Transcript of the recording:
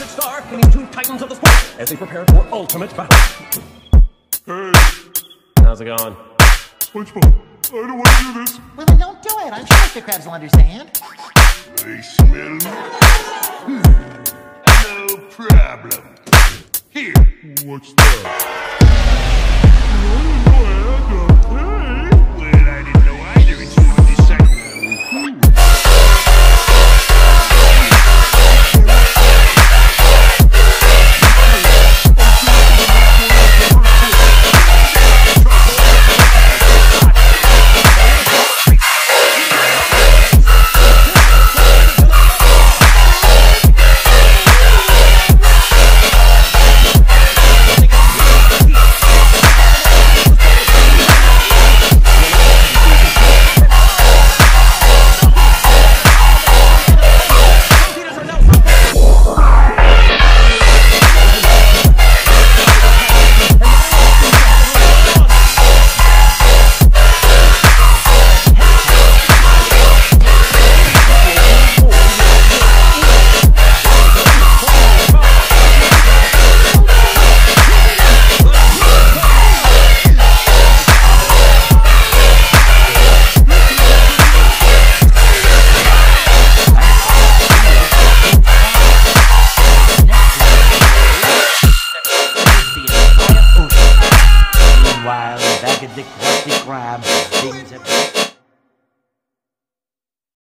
galactic star, meeting two titans of the sport as they prepare for ultimate battle. Hey, How's it going? SpongeBob, I don't want to do this. Well, then don't do it. I'm sure Mr. Krabs will understand. They smell me? Hmm, No problem. Here. What's that? the Krusty Krab. Things have